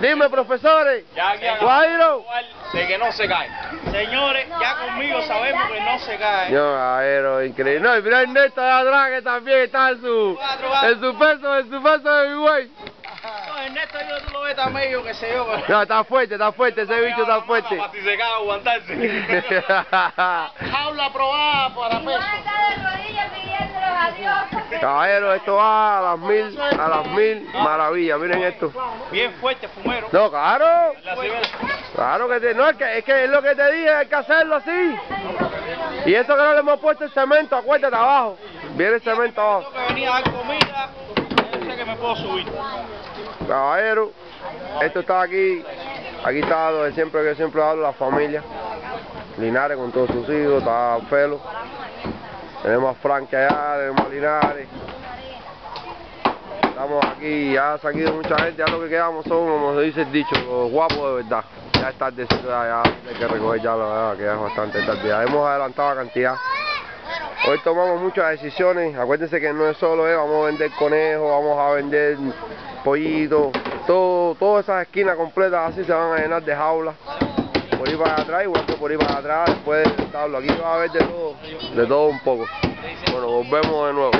Dime, profesores. Ya Guairo. de que no se cae. Señores, ya conmigo sabemos que no se cae. No, Guairo, increíble. No, y mira el Néstor de atrás que también está en su, en su peso, en su peso de mi güey. No, Ernesto, yo tú lo ves tan medio que se yo. pero- No, está fuerte, está fuerte, ese bicho está fuerte. Para si se cae aguantarse. Jaula aprobada para peso. Está de rodillas pidiéndolos a Dios. Caballero, esto va a las mil, a las mil maravillas, miren esto. Bien fuerte, fumero. No, claro, claro que te, no, es que, es que es lo que te dije, hay que hacerlo así. Y eso que no le hemos puesto el cemento, acuérdate abajo. Viene el cemento abajo. Que venir a dar comida. Yo sé que me puedo subir. Caballero, esto está aquí, aquí está lo de siempre que siempre hablo, la familia. Linares con todos sus hijos, está Felo. Tenemos a Frank allá, tenemos a Linares. Estamos aquí, ya ha salido mucha gente, ya lo que quedamos son, como se dice el dicho, los guapos de verdad. Ya es tardecito, ya, ya hay que recoger ya, la que es bastante tarde. Hemos adelantado la cantidad. Hoy tomamos muchas decisiones, acuérdense que no es solo, eh, vamos a vender conejos, vamos a vender pollitos, todas esas esquinas completas así se van a llenar de jaulas. Para atrás, igual que por ahí para atrás, después del establo. Aquí va a haber de todo, de todo un poco. Bueno, volvemos de nuevo.